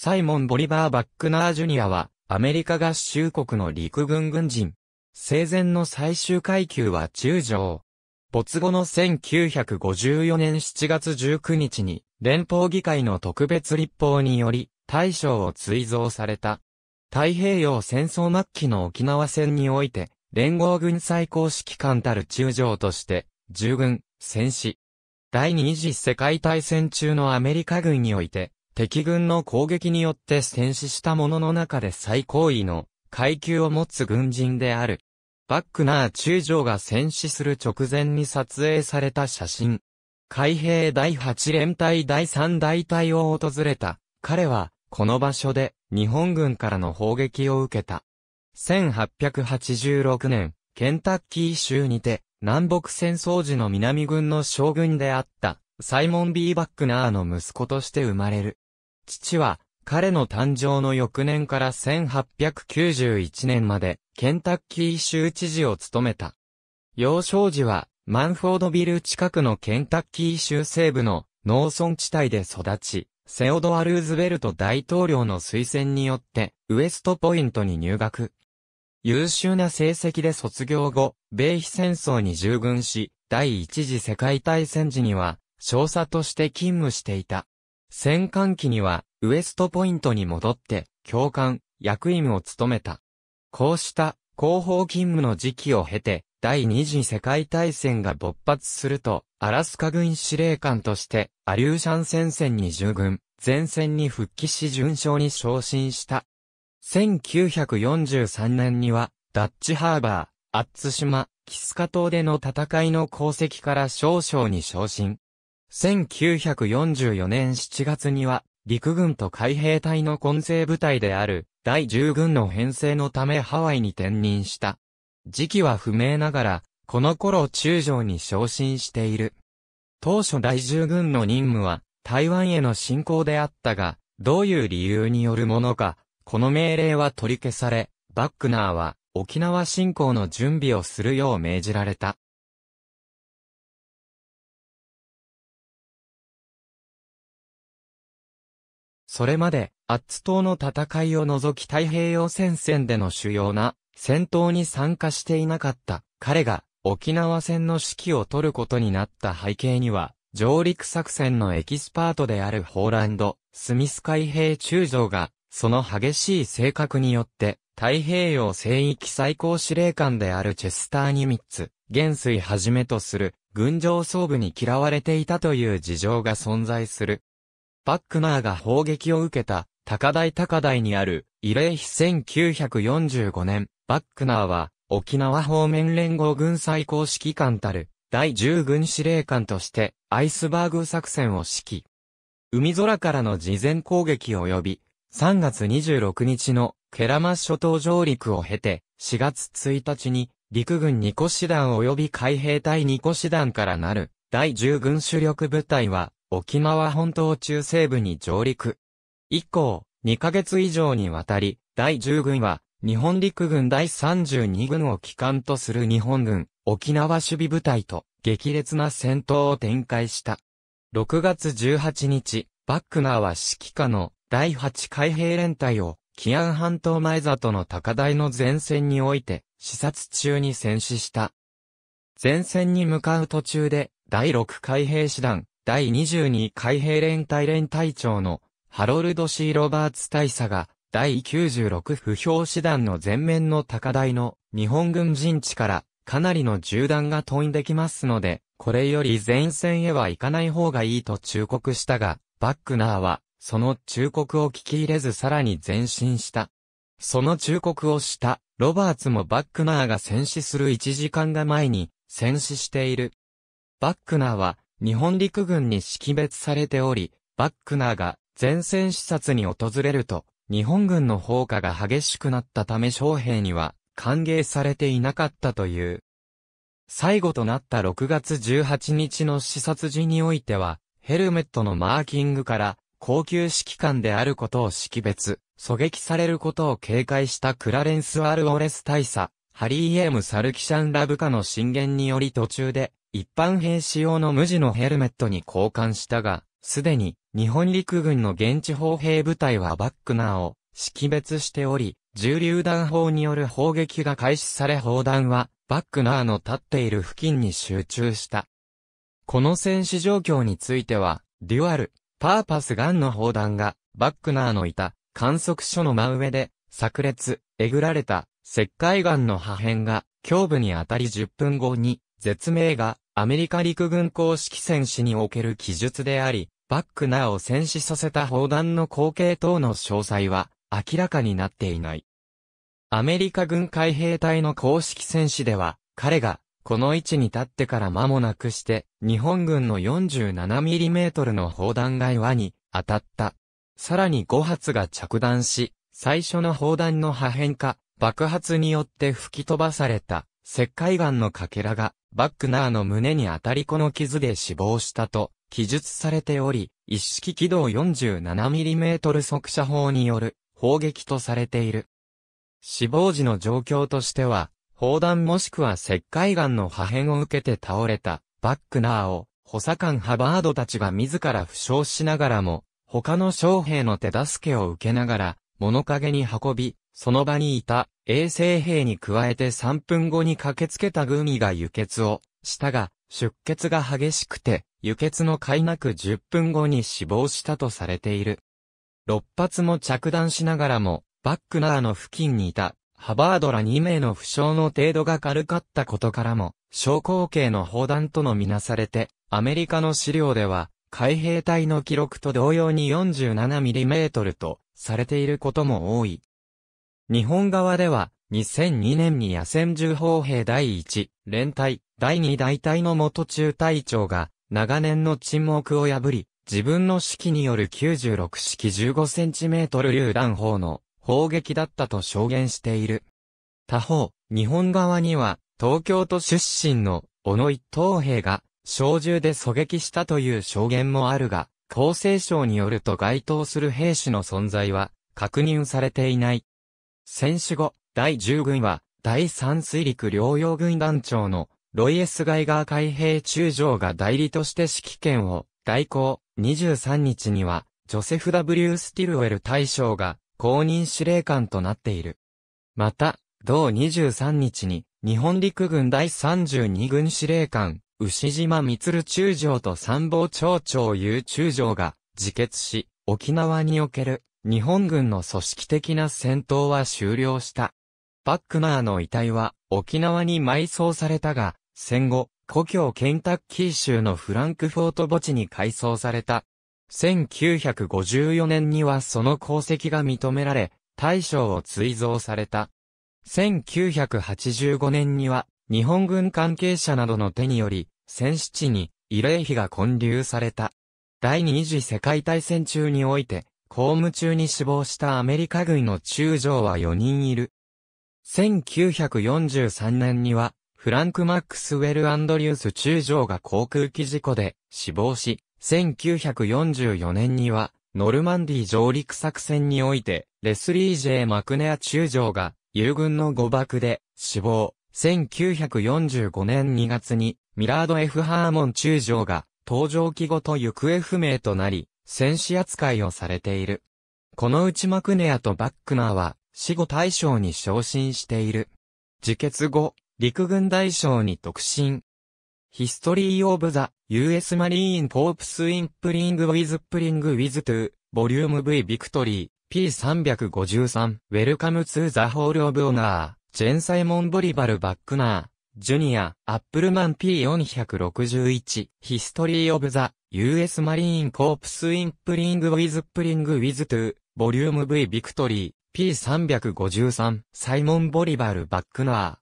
サイモン・ボリバー・バックナー・ジュニアは、アメリカ合衆国の陸軍軍人。生前の最終階級は中将。没後の1954年7月19日に、連邦議会の特別立法により、大将を追贈された。太平洋戦争末期の沖縄戦において、連合軍最高指揮官たる中将として、従軍、戦死。第二次世界大戦中のアメリカ軍において、敵軍の攻撃によって戦死した者の中で最高位の階級を持つ軍人である。バックナー中将が戦死する直前に撮影された写真。海兵第8連隊第3大隊を訪れた。彼は、この場所で日本軍からの砲撃を受けた。1886年、ケンタッキー州にて、南北戦争時の南軍の将軍であった、サイモン・ビー・バックナーの息子として生まれる。父は、彼の誕生の翌年から1891年まで、ケンタッキー州知事を務めた。幼少時は、マンフォードビル近くのケンタッキー州西部の農村地帯で育ち、セオドア・ルーズベルト大統領の推薦によって、ウエストポイントに入学。優秀な成績で卒業後、米非戦争に従軍し、第一次世界大戦時には、少佐として勤務していた。戦艦機には、ウエストポイントに戻って、教官、役員を務めた。こうした広報勤務の時期を経て、第二次世界大戦が勃発すると、アラスカ軍司令官として、アリューシャン戦線に従軍、前線に復帰し準将に昇進した。1943年には、ダッチハーバー、アッツ島、キスカ島での戦いの功績から少将に昇進。1944年7月には、陸軍と海兵隊の混成部隊である第10軍の編成のためハワイに転任した。時期は不明ながら、この頃中将に昇進している。当初第10軍の任務は台湾への侵攻であったが、どういう理由によるものか、この命令は取り消され、バックナーは沖縄侵攻の準備をするよう命じられた。それまで、アッツ島の戦いを除き太平洋戦線での主要な戦闘に参加していなかった彼が沖縄戦の指揮を取ることになった背景には、上陸作戦のエキスパートであるホーランド、スミス海兵中将が、その激しい性格によって、太平洋戦域最高司令官であるチェスター・ニミッツ、元帥はじめとする、軍上層部に嫌われていたという事情が存在する。バックナーが砲撃を受けた、高台高台にある、慰霊碑1945年、バックナーは、沖縄方面連合軍最高指揮官たる、第10軍司令官として、アイスバーグ作戦を指揮。海空からの事前攻撃及び、3月26日のケラマ諸島上陸を経て、4月1日に、陸軍2個師団及び海兵隊2個師団からなる、第10軍主力部隊は、沖縄本島中西部に上陸。以降、2ヶ月以上にわたり、第10軍は、日本陸軍第32軍を機関とする日本軍、沖縄守備部隊と、激烈な戦闘を展開した。6月18日、バックナーは指揮下の第8海兵連隊を、キアン半島前里の高台の前線において、視察中に戦死した。前線に向かう途中で、第6海兵師団、第22海兵連隊連隊長のハロルド・シー・ロバーツ大佐が第96不評師団の前面の高台の日本軍陣地からかなりの銃弾が飛んできますので、これより前線へは行かない方がいいと忠告したが、バックナーはその忠告を聞き入れずさらに前進した。その忠告をしたロバーツもバックナーが戦死する1時間が前に戦死している。バックナーは日本陸軍に識別されており、バックナーが前線視察に訪れると、日本軍の砲火が激しくなったため将兵には歓迎されていなかったという。最後となった6月18日の視察時においては、ヘルメットのマーキングから高級指揮官であることを識別、狙撃されることを警戒したクラレンス・アル・オレス大佐、ハリー・エーム・サルキシャン・ラブカの進言により途中で一般兵士用の無地のヘルメットに交換したが、すでに日本陸軍の現地砲兵部隊はバックナーを識別しており、重榴弾砲による砲撃が開始され砲弾はバックナーの立っている付近に集中した。この戦死状況については、デュアル、パーパスガンの砲弾がバックナーのいた観測所の真上で炸裂、えぐられた石灰岩の破片が胸部に当たり10分後に絶命がアメリカ陸軍公式戦士における記述であり、バックナーを戦死させた砲弾の後継等の詳細は明らかになっていない。アメリカ軍海兵隊の公式戦士では、彼がこの位置に立ってから間もなくして、日本軍の 47mm の砲弾が岩に当たった。さらに5発が着弾し、最初の砲弾の破片か、爆発によって吹き飛ばされた、石灰岩のかけらが、バックナーの胸に当たりこの傷で死亡したと、記述されており、一式軌道 47mm 速射砲による砲撃とされている。死亡時の状況としては、砲弾もしくは石灰岩の破片を受けて倒れたバックナーを補佐官ハバードたちが自ら負傷しながらも、他の将兵の手助けを受けながら、物陰に運び、その場にいた衛生兵に加えて3分後に駆けつけた軍医が輸血をしたが、出血が激しくて、輸血の甲斐なく10分後に死亡したとされている。6発も着弾しながらも、バックナーの付近にいた、ハバードら2名の負傷の程度が軽かったことからも、小口径の砲弾とのみなされて、アメリカの資料では、海兵隊の記録と同様に 47mm とされていることも多い。日本側では、2002年に野戦重砲兵第1連隊第2大隊の元中隊長が長年の沈黙を破り、自分の指揮による96式 15cm 榴弾砲の砲撃だったと証言している。他方、日本側には、東京都出身の小野一等兵が、小銃で狙撃したという証言もあるが、厚生省によると該当する兵士の存在は、確認されていない。戦死後、第10軍は、第3水陸両用軍団長の、ロイエス・ガイガー海兵中将が代理として指揮権を代行、23日には、ジョセフ・ W・ スティルウェル大将が、公認司令官となっている。また、同23日に、日本陸軍第32軍司令官、牛島光中将と参謀長長優中将が自決し、沖縄における日本軍の組織的な戦闘は終了した。バックナーの遺体は沖縄に埋葬されたが、戦後、故郷ケンタッキー州のフランクフォート墓地に改装された。1954年にはその功績が認められ、大将を追贈された。1985年には、日本軍関係者などの手により、戦死地に慰霊碑が建立された。第二次世界大戦中において、公務中に死亡したアメリカ軍の中将は4人いる。1943年には、フランク・マックスウェル・アンドリュース中将が航空機事故で死亡し、1944年には、ノルマンディ上陸作戦において、レスリー・ジェイ・マクネア中将が、友軍の誤爆で死亡。1945年2月に、ミラード・ F・ ハーモン中将が、登場機ごと行方不明となり、戦死扱いをされている。このうちマクネアとバックナーは、死後大将に昇進している。自決後、陸軍大将に特進。History of the US Marine Corps in Spring with Spring with 2 Volume V Victory P353 Welcome to the Hall of Honor ジェンサイモン・ボリバル・バックナージュニア、アップルマン P461、History of the US Marine Corps in Spring with Spring with 2 Volume V Victory P353 サイモン・ボリバル・バックナー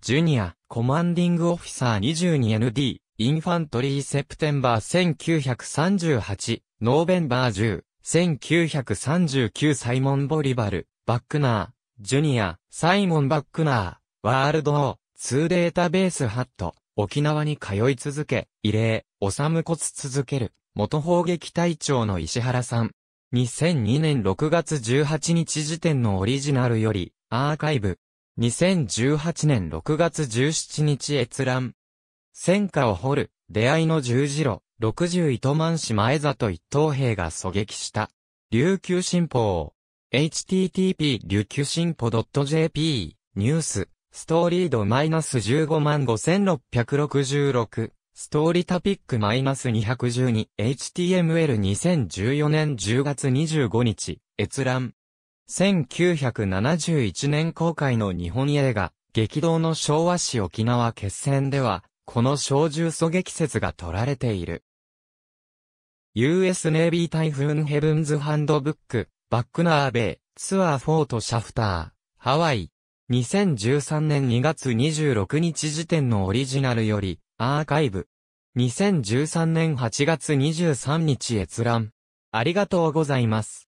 ジュニア、コマンディングオフィサー 22ND、インファントリーセプテンバー1938、ノーベンバー10、1939サイモン・ボリバル、バックナー、ジュニア、サイモン・バックナー、ワールドオ2データベースハット、沖縄に通い続け、異例、おさむこつ続ける、元砲撃隊長の石原さん。2002年6月18日時点のオリジナルより、アーカイブ、2018年6月17日閲覧。戦火を掘る、出会いの十字路、60糸満市前里一等兵が狙撃した。琉球新報。http 琉球新報 .jp ニュース。ストーリードマイナス -155666 ストーリータピックマイナス -212 HTML2014 年10月25日。閲覧。1971年公開の日本映画激動の昭和史沖縄決戦ではこの小銃狙撃説が取られている。US ネイビータイフーンヘブンズハンドブック。バックナーベイツアーフォートシャフター。ハワイ。2013年2月26日時点のオリジナルより、アーカイブ。2013年8月23日閲覧。ありがとうございます。